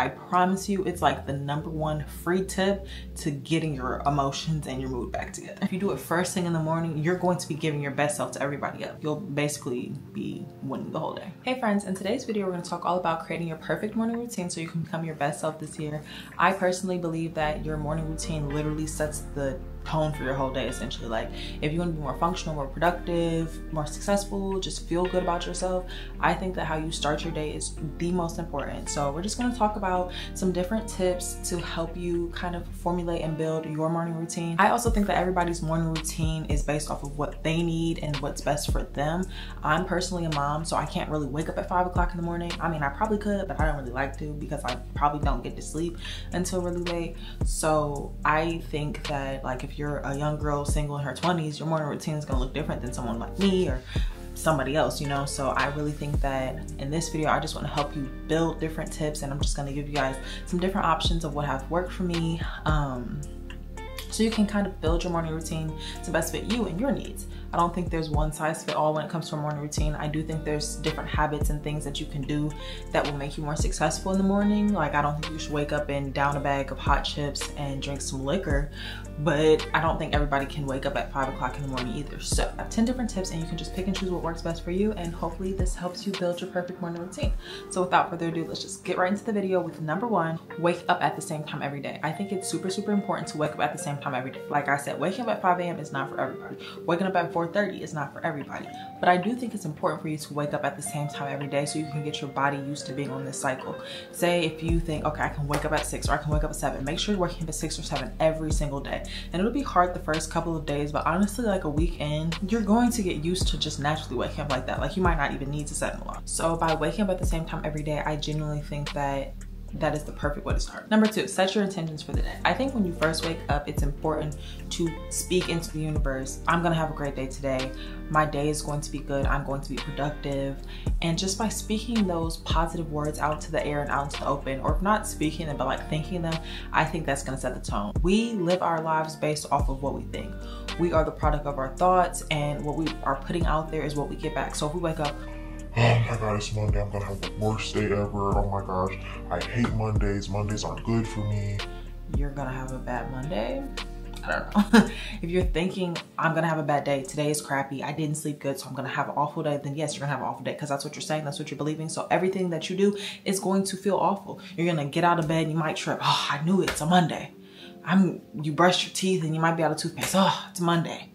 I promise you, it's like the number one free tip to getting your emotions and your mood back together. If you do it first thing in the morning, you're going to be giving your best self to everybody else. You'll basically be winning the whole day. Hey friends, in today's video, we're gonna talk all about creating your perfect morning routine so you can become your best self this year. I personally believe that your morning routine literally sets the tone for your whole day essentially. Like if you want to be more functional more productive more successful just feel good about yourself i think that how you start your day is the most important. So we're just going to talk about some different tips to help you kind of formulate and build your morning routine. I also think that everybody's morning routine is based off of what they need and what's best for them. I'm personally a mom so i can't really wake up at five o'clock in the morning. I mean i probably could but i don't really like to because i probably don't get to sleep until really late. So i think that like if if you're a young girl single in her 20s, your morning routine is gonna look different than someone like me or somebody else, you know? So I really think that in this video, I just wanna help you build different tips and I'm just gonna give you guys some different options of what have worked for me. Um, so you can kind of build your morning routine to best fit you and your needs. I don't think there's one size fit all when it comes to a morning routine. I do think there's different habits and things that you can do that will make you more successful in the morning. Like I don't think you should wake up and down a bag of hot chips and drink some liquor, but I don't think everybody can wake up at five o'clock in the morning either. So I have 10 different tips and you can just pick and choose what works best for you. And hopefully this helps you build your perfect morning routine. So without further ado, let's just get right into the video with number one, wake up at the same time every day. I think it's super, super important to wake up at the same time every day. Like I said, waking up at 5 a.m. is not for everybody. Waking up at 4 4.30 is not for everybody. But I do think it's important for you to wake up at the same time every day so you can get your body used to being on this cycle. Say if you think, okay, I can wake up at six or I can wake up at seven, make sure you're waking up at six or seven every single day. And it'll be hard the first couple of days, but honestly, like a weekend, you're going to get used to just naturally waking up like that. Like you might not even need to set an alarm. So by waking up at the same time every day, I genuinely think that that is the perfect way to start. Number two, set your intentions for the day. I think when you first wake up, it's important to speak into the universe. I'm gonna have a great day today. My day is going to be good. I'm going to be productive. And just by speaking those positive words out to the air and out into the open, or if not speaking them, but like thinking them, I think that's gonna set the tone. We live our lives based off of what we think. We are the product of our thoughts and what we are putting out there is what we get back. So if we wake up, oh my god, it's Monday. I'm gonna have the worst day ever. Oh my gosh, I hate Mondays. Mondays aren't good for me. You're gonna have a bad Monday. I don't know. if you're thinking, I'm gonna have a bad day, today is crappy, I didn't sleep good, so I'm gonna have an awful day, then yes, you're gonna have an awful day because that's what you're saying, that's what you're believing. So everything that you do is going to feel awful. You're gonna get out of bed and you might trip. Oh, I knew it, it's a Monday. I'm, you brush your teeth and you might be out of toothpaste. Oh, it's Monday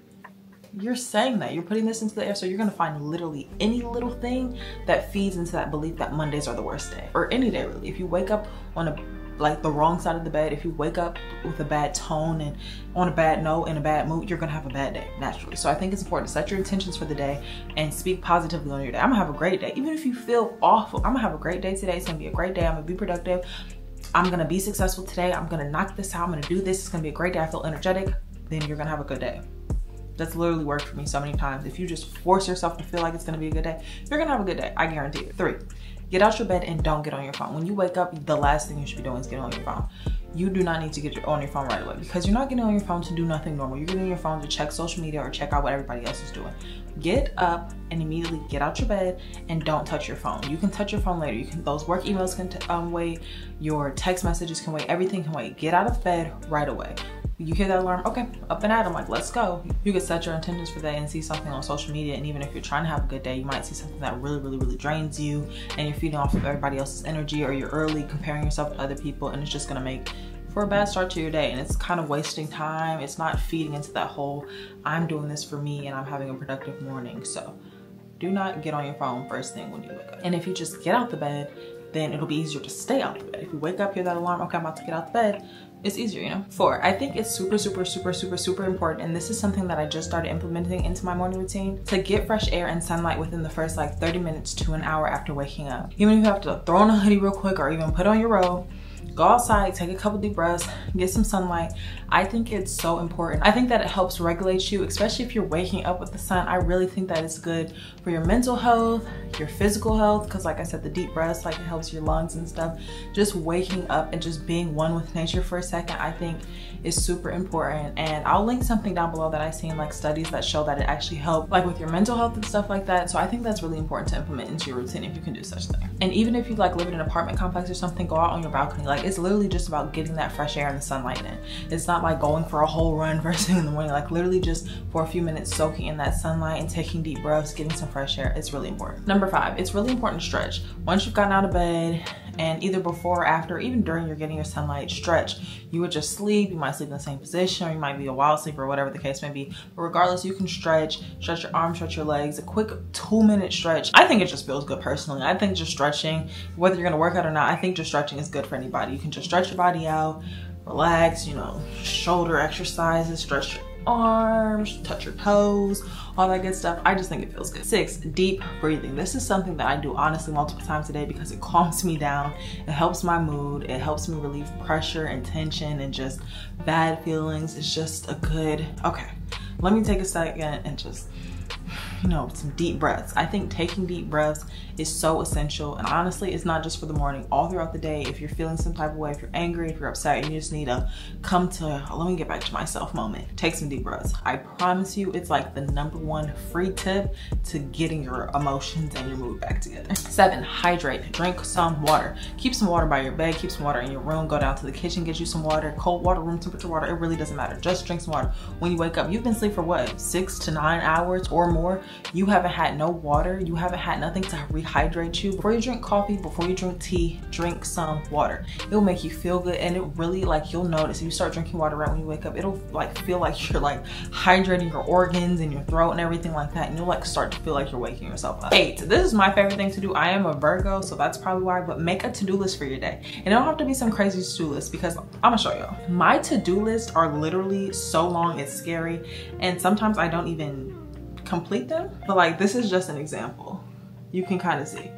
you're saying that you're putting this into the air so you're gonna find literally any little thing that feeds into that belief that mondays are the worst day or any day really. If you wake up on a like the wrong side of the bed if you wake up with a bad tone and on a bad note in a bad mood you're gonna have a bad day naturally. So i think it's important to set your intentions for the day and speak positively on your day. I'm gonna have a great day. Even if you feel awful i'm gonna have a great day today. It's gonna be a great day. I'm gonna be productive. I'm gonna be successful today. I'm gonna knock this out. I'm gonna do this. It's gonna be a great day. I feel energetic. Then you're gonna have a good day that's literally worked for me so many times. If you just force yourself to feel like it's gonna be a good day, you're gonna have a good day. I guarantee it. Three, get out your bed and don't get on your phone. When you wake up, the last thing you should be doing is getting on your phone. You do not need to get on your phone right away because you're not getting on your phone to do nothing normal. You're getting on your phone to check social media or check out what everybody else is doing. Get up and immediately get out your bed and don't touch your phone. You can touch your phone later. You can those work emails can um, wait, your text messages can wait, everything can wait. Get out of bed right away you hear that alarm, okay, up and at 'em, like, let's go. You could set your intentions for that and see something on social media. And even if you're trying to have a good day, you might see something that really, really, really drains you and you're feeding off of everybody else's energy or you're early comparing yourself to other people and it's just gonna make for a bad start to your day and it's kind of wasting time. It's not feeding into that whole, I'm doing this for me and I'm having a productive morning. So do not get on your phone first thing when you wake up. And if you just get out the bed, then it'll be easier to stay out of bed. If you wake up, hear that alarm, okay, I'm about to get out the bed, it's easier, you know? Four, I think it's super, super, super, super, super important, and this is something that I just started implementing into my morning routine, to get fresh air and sunlight within the first like 30 minutes to an hour after waking up. Even if you have to throw on a hoodie real quick or even put on your robe, go outside, take a couple deep breaths, get some sunlight. I think it's so important. I think that it helps regulate you, especially if you're waking up with the sun. I really think that it's good for your mental health, your physical health, because like I said, the deep breaths, like it helps your lungs and stuff. Just waking up and just being one with nature for a second, I think is super important. And I'll link something down below that I've seen like studies that show that it actually helps like with your mental health and stuff like that. So I think that's really important to implement into your routine if you can do such thing. And even if you like live in an apartment complex or something, go out on your balcony. Like it's literally just about getting that fresh air and the sunlight in. It's not like going for a whole run first thing in the morning. Like literally just for a few minutes soaking in that sunlight and taking deep breaths, getting some fresh air. It's really important. Number five, it's really important to stretch. Once you've gotten out of bed and either before or after, even during you're getting your sunlight, stretch. You would just sleep, you might sleep in the same position, or you might be a wild sleeper, or whatever the case may be. But regardless, you can stretch, stretch your arms, stretch your legs, a quick two minute stretch. I think it just feels good personally. I think just stretching, whether you're gonna work out or not, I think just stretching is good for anybody. You can just stretch your body out, relax, you know, shoulder exercises, stretch your arms, touch your toes, all that good stuff. I just think it feels good. Six, deep breathing. This is something that I do honestly multiple times a day because it calms me down. It helps my mood. It helps me relieve pressure and tension and just bad feelings. It's just a good, okay, let me take a second and just you know, some deep breaths. I think taking deep breaths is so essential. And honestly, it's not just for the morning, all throughout the day. If you're feeling some type of way, if you're angry, if you're upset, and you just need to come to, let me get back to myself moment, take some deep breaths. I promise you, it's like the number one free tip to getting your emotions and your mood back together. Seven, hydrate, drink some water. Keep some water by your bed, keep some water in your room, go down to the kitchen, get you some water, cold water, room temperature water, it really doesn't matter. Just drink some water. When you wake up, you've been asleep for what, six to nine hours or more? You haven't had no water, you haven't had nothing to rehydrate you. Before you drink coffee, before you drink tea, drink some water. It'll make you feel good and it really like you'll notice if you start drinking water right when you wake up, it'll like feel like you're like hydrating your organs and your throat and everything like that. And you'll like start to feel like you're waking yourself up. Eight, this is my favorite thing to do. I am a Virgo, so that's probably why, but make a to-do list for your day. And it don't have to be some crazy to-do list because I'm gonna show y'all. My to-do lists are literally so long, it's scary. And sometimes I don't even complete them. But like, this is just an example. You can kind of see.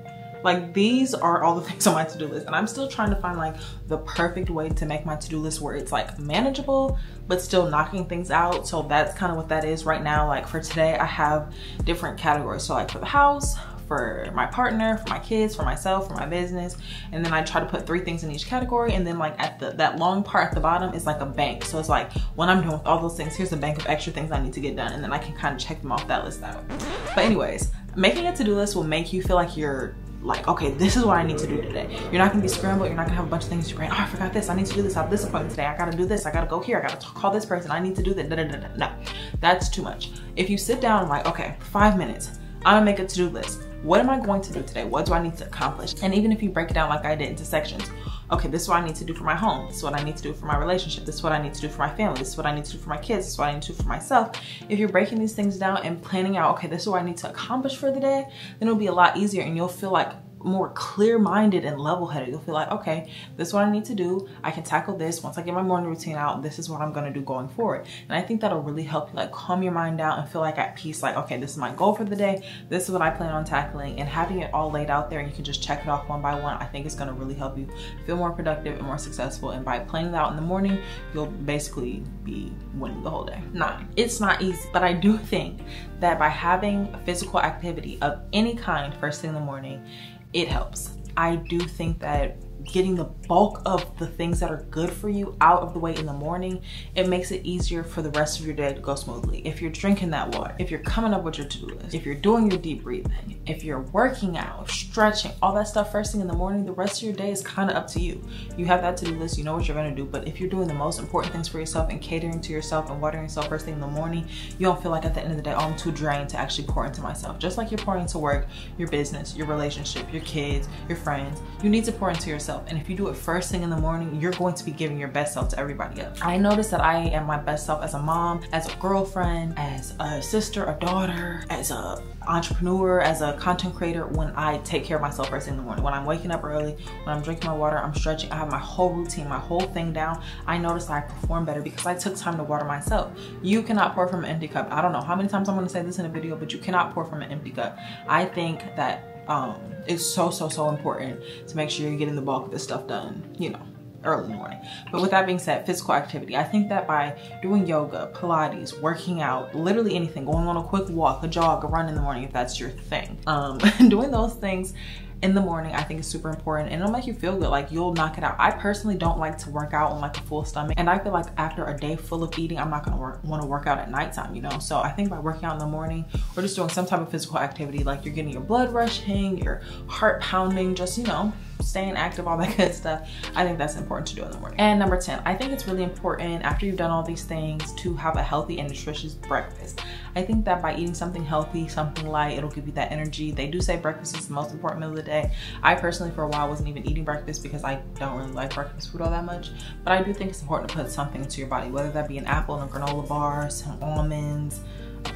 Like these are all the things on my to-do list and I'm still trying to find like the perfect way to make my to-do list where it's like manageable but still knocking things out. So that's kind of what that is right now. Like for today, I have different categories. So like for the house, for my partner, for my kids, for myself, for my business. And then I try to put three things in each category. And then like at the that long part at the bottom is like a bank. So it's like when I'm done with all those things, here's a bank of extra things I need to get done. And then I can kind of check them off that list out. But anyways, making a to-do list will make you feel like you're like, okay, this is what I need to do today. You're not gonna be scrambled. You're not gonna have a bunch of things in your brain. Oh, I forgot this. I need to do this. I have this appointment today. I gotta do this. I gotta go here. I gotta call this person. I need to do that. No, that's too much. If you sit down like, okay, five minutes, I'm gonna make a to-do list. What am I going to do today? What do I need to accomplish? And even if you break it down like I did into sections, okay, this is what I need to do for my home. This is what I need to do for my relationship. This is what I need to do for my family. This is what I need to do for my kids. This is what I need to do for myself. If you're breaking these things down and planning out, okay, this is what I need to accomplish for the day, then it'll be a lot easier and you'll feel like more clear-minded and level-headed. You'll feel like, okay, this is what I need to do. I can tackle this. Once I get my morning routine out, this is what I'm gonna do going forward. And I think that'll really help you like calm your mind down and feel like at peace, like, okay, this is my goal for the day. This is what I plan on tackling and having it all laid out there and you can just check it off one by one. I think it's gonna really help you feel more productive and more successful. And by planning it out in the morning, you'll basically be winning the whole day. Nine, it's not easy, but I do think that by having physical activity of any kind first thing in the morning, it helps. I do think that getting the bulk of the things that are good for you out of the way in the morning, it makes it easier for the rest of your day to go smoothly. If you're drinking that water, if you're coming up with your to-do list, if you're doing your deep breathing, if you're working out, stretching, all that stuff first thing in the morning, the rest of your day is kind of up to you. You have that to-do list, you know what you're gonna do, but if you're doing the most important things for yourself and catering to yourself and watering yourself first thing in the morning, you don't feel like at the end of the day, oh, I'm too drained to actually pour into myself. Just like you're pouring into work, your business, your relationship, your kids, your friends, you need to pour into yourself. And if you do it first thing in the morning, you're going to be giving your best self to everybody else. I noticed that I am my best self as a mom, as a girlfriend, as a sister, a daughter, as a entrepreneur, as a content creator when I take care of myself first thing in the morning. When I'm waking up early, when I'm drinking my water, I'm stretching, I have my whole routine, my whole thing down. I notice I perform better because I took time to water myself. You cannot pour from an empty cup. I don't know how many times I'm gonna say this in a video, but you cannot pour from an empty cup. I think that um, it's so, so, so important to make sure you're getting the bulk of this stuff done, you know, early in the morning. But with that being said, physical activity. I think that by doing yoga, Pilates, working out, literally anything, going on a quick walk, a jog, a run in the morning, if that's your thing, um, doing those things in the morning I think is super important and it'll make you feel good like you'll knock it out I personally don't like to work out on like a full stomach and I feel like after a day full of eating I'm not gonna work, want to work out at nighttime you know so I think by working out in the morning or just doing some type of physical activity like you're getting your blood rushing your heart pounding just you know staying active, all that good stuff. I think that's important to do in the morning. And number 10, I think it's really important after you've done all these things to have a healthy and nutritious breakfast. I think that by eating something healthy, something light, it'll give you that energy. They do say breakfast is the most important meal of the day. I personally, for a while, wasn't even eating breakfast because I don't really like breakfast food all that much. But I do think it's important to put something into your body, whether that be an apple and a granola bar, some almonds,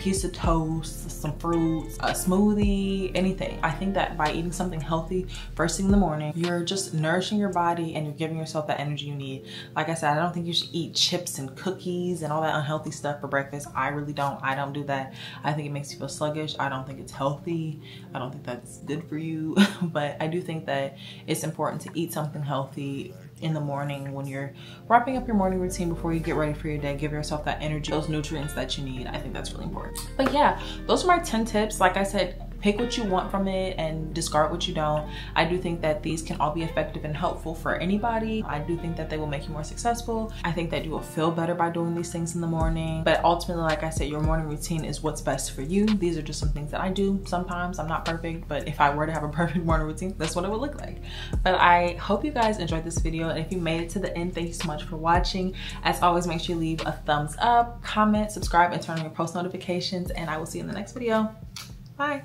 piece of toast, some fruits, a smoothie, anything. I think that by eating something healthy first thing in the morning, you're just nourishing your body and you're giving yourself that energy you need. Like I said, I don't think you should eat chips and cookies and all that unhealthy stuff for breakfast. I really don't. I don't do that. I think it makes you feel sluggish. I don't think it's healthy. I don't think that's good for you. but I do think that it's important to eat something healthy in the morning when you're wrapping up your morning routine before you get ready for your day. Give yourself that energy, those nutrients that you need. I think that's really important. But yeah, those are my 10 tips. Like I said, pick what you want from it and discard what you don't. I do think that these can all be effective and helpful for anybody. I do think that they will make you more successful. I think that you will feel better by doing these things in the morning. But ultimately, like I said, your morning routine is what's best for you. These are just some things that I do. Sometimes I'm not perfect, but if I were to have a perfect morning routine, that's what it would look like. But I hope you guys enjoyed this video. And if you made it to the end, thank you so much for watching. As always, make sure you leave a thumbs up, comment, subscribe, and turn on your post notifications. And I will see you in the next video. Bye.